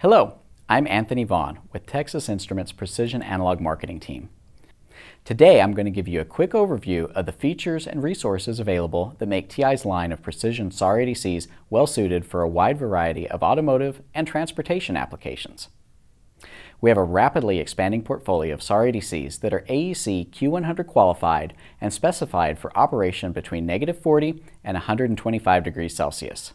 Hello, I'm Anthony Vaughn with Texas Instruments Precision Analog Marketing Team. Today I'm going to give you a quick overview of the features and resources available that make TI's line of precision SAR ADCs well suited for a wide variety of automotive and transportation applications. We have a rapidly expanding portfolio of SAR ADCs that are AEC Q100 qualified and specified for operation between negative 40 and 125 degrees Celsius.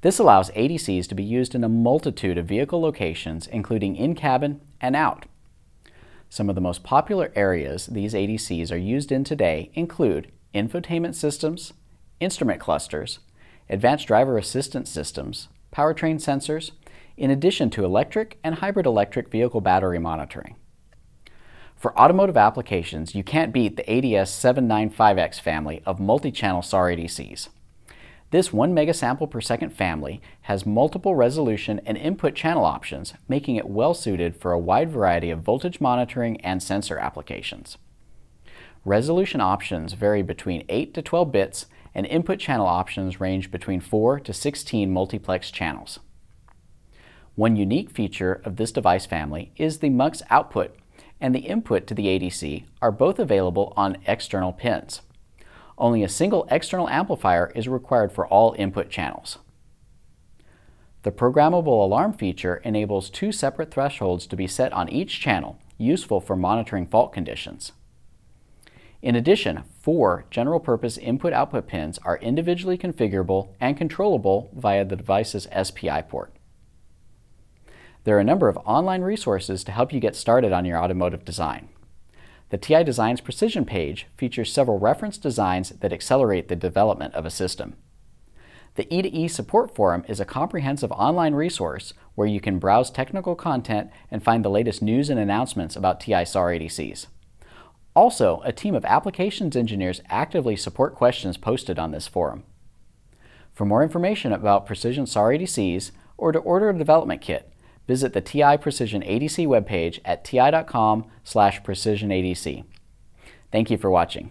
This allows ADCs to be used in a multitude of vehicle locations, including in-cabin and out. Some of the most popular areas these ADCs are used in today include infotainment systems, instrument clusters, advanced driver assistance systems, powertrain sensors, in addition to electric and hybrid electric vehicle battery monitoring. For automotive applications, you can't beat the ADS 795X family of multi-channel SAR ADCs. This 1 megasample per second family has multiple resolution and input channel options, making it well suited for a wide variety of voltage monitoring and sensor applications. Resolution options vary between 8 to 12 bits, and input channel options range between 4 to 16 multiplex channels. One unique feature of this device family is the MUX output and the input to the ADC are both available on external pins. Only a single external amplifier is required for all input channels. The programmable alarm feature enables two separate thresholds to be set on each channel, useful for monitoring fault conditions. In addition, four general-purpose input-output pins are individually configurable and controllable via the device's SPI port. There are a number of online resources to help you get started on your automotive design. The TI Designs Precision page features several reference designs that accelerate the development of a system. The E2E Support Forum is a comprehensive online resource where you can browse technical content and find the latest news and announcements about TI SAR ADCs. Also, a team of applications engineers actively support questions posted on this forum. For more information about Precision SAR ADCs or to order a development kit, visit the TI Precision ADC webpage at ti.com slash precisionadc. Thank you for watching.